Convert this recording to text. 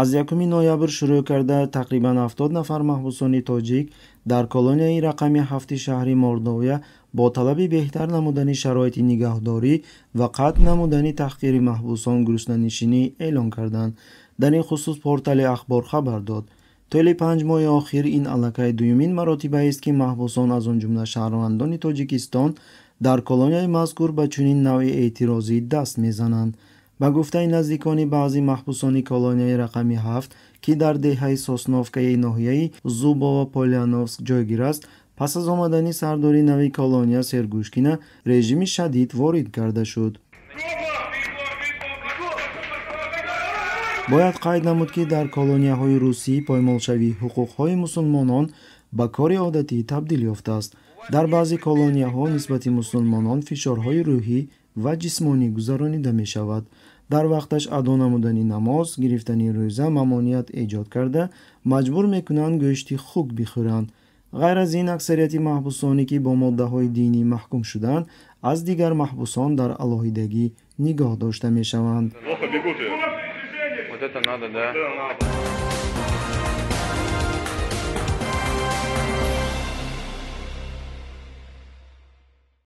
аз 1 ноябр шурӯъ карда тақрибан 70 нафар маҳбусони тоҷик дар колонияи рақами ҳафти шаҳри мордовия бо талаби беҳтар намудани шароити нигаҳдорӣ ва қатъ намудани таҳқири маҳбусон гуруснанишинӣ эълон карданд. Дар ин хусус портали ахбор хабар дод. Тӯли панҷ моҳи охир ин аллакай дуюмин маротибаест ки маҳбусон аз он ҷумла шаҳрвандони тоҷикистон дар колонияи мазкур ба чунин навъи эътирозӣ даст мезананд ба гуфтаи наздикони баъзе маҳбусони колонияи рақами ҳафт ки дар деҳаи сосновкаи ноҳияи зубова полиановск ҷойгир аст пас аз омадани сардори нави колония сергушкина режими шадид ворид карда шуд. Бояд қайд намуд ки дар колонияҳои русӣ поймолшавии ҳуқуқҳои мусулмонон ба кори одатӣ табдил ёфтааст. Дар баъзе колонияҳо нисбати мусулмонон фишорҳои рӯҳӣ ва ҷисмонӣ гузаронида мешавад. Дар вақташ адо намудани намоз гирифтани рӯза мамоният эҷод карда маҷбур мекунанд гӯшти хук бихӯранд. Ғайр аз ин аксарияти маҳбусоне ки бо моддаҳои динӣ маҳкум шуданд аз дигар маҳбусон дар алоҳидагӣ нигоҳ дошта мешаванд